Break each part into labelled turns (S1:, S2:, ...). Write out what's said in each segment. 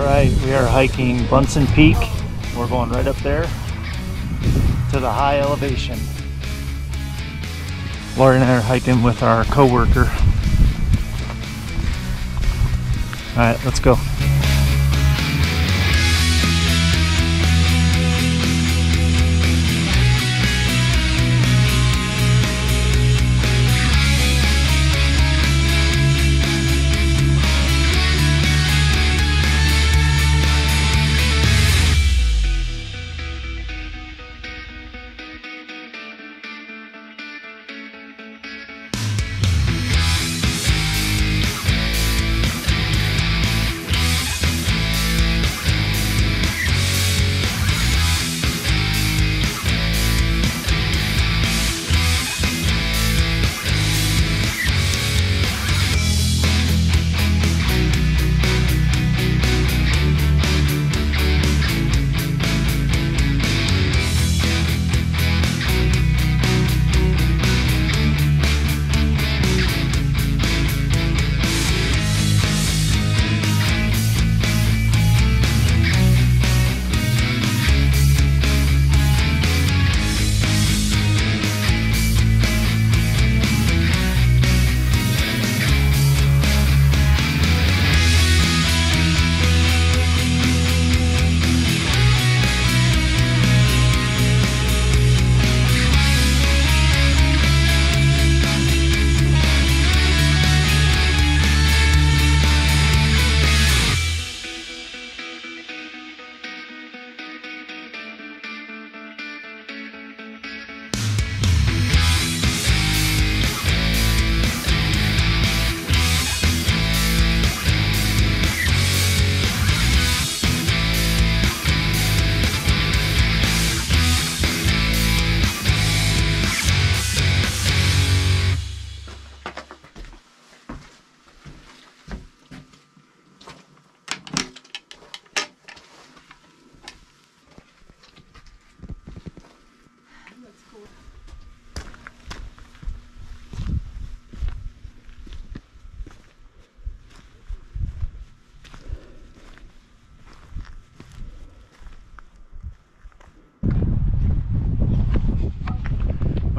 S1: All right, we are hiking Bunsen Peak. We're going right up there to the high elevation. Lori and I are hiking with our coworker. All right, let's go.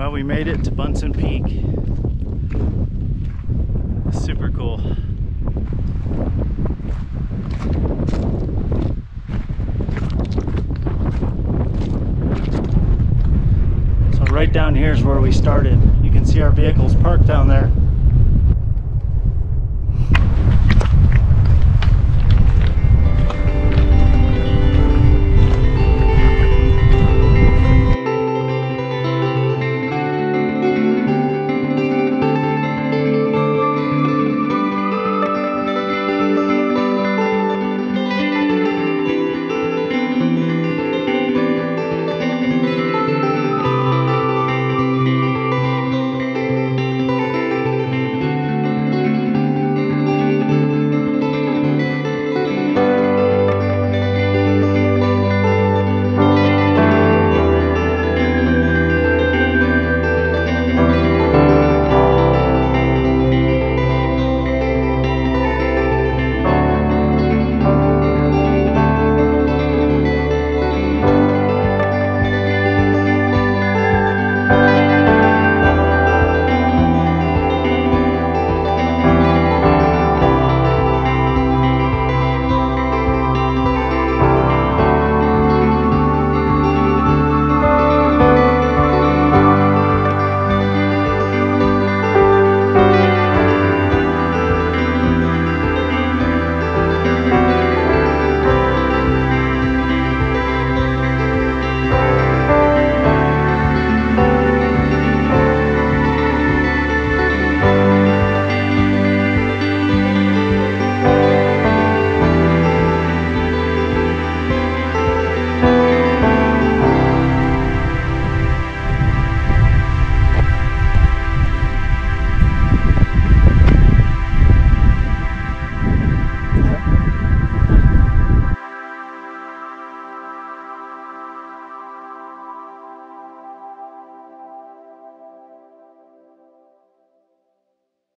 S1: Well, we made it to Bunsen Peak. Super cool. So right down here is where we started. You can see our vehicles parked down there.